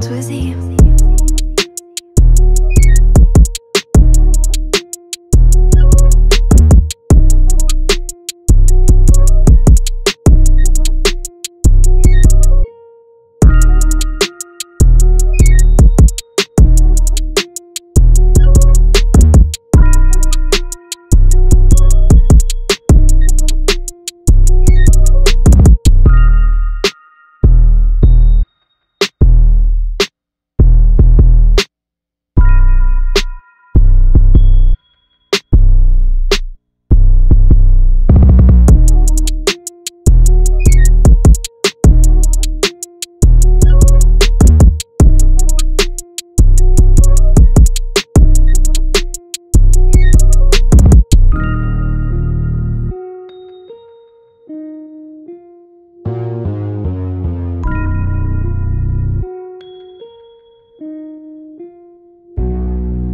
Twizzy.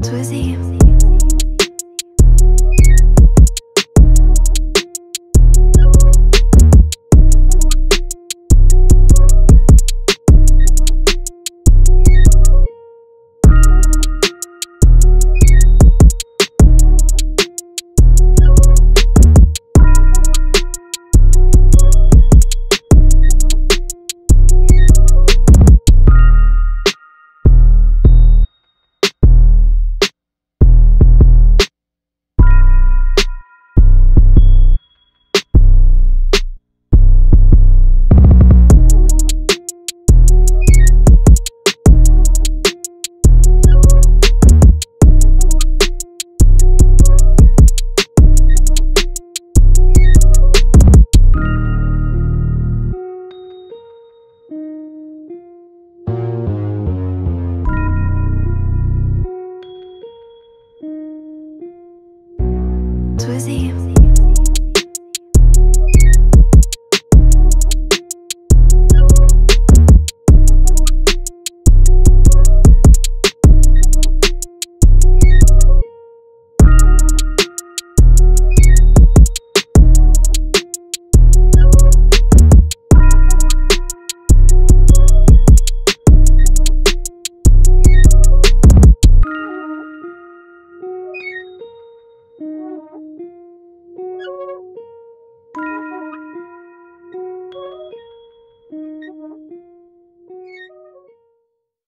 Twizzy. cozy.